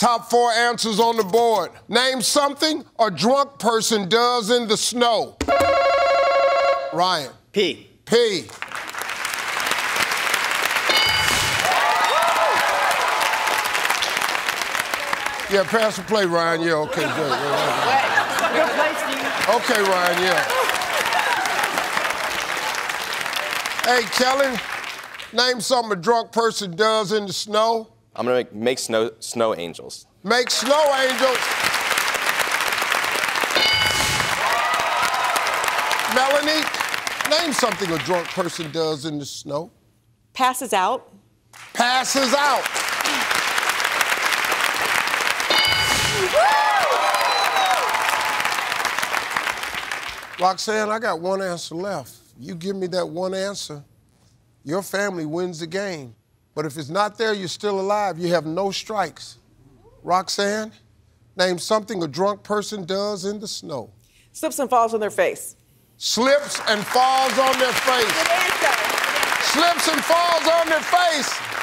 Top four answers on the board. Name something a drunk person does in the snow. Ryan. P. P. Yeah, pass the play, Ryan. Yeah, okay, good. Good play, Steve. Okay, Ryan, yeah. Hey, Kelly, name something a drunk person does in the snow. I'm gonna make, make snow snow angels. Make snow angels. Melanie, name something a drunk person does in the snow. Passes out. Passes out. Roxanne, I got one answer left. You give me that one answer, your family wins the game. But if it's not there, you're still alive. You have no strikes. Roxanne, name something a drunk person does in the snow. Slips and falls on their face. Slips and falls on their face. Slips and falls on their face.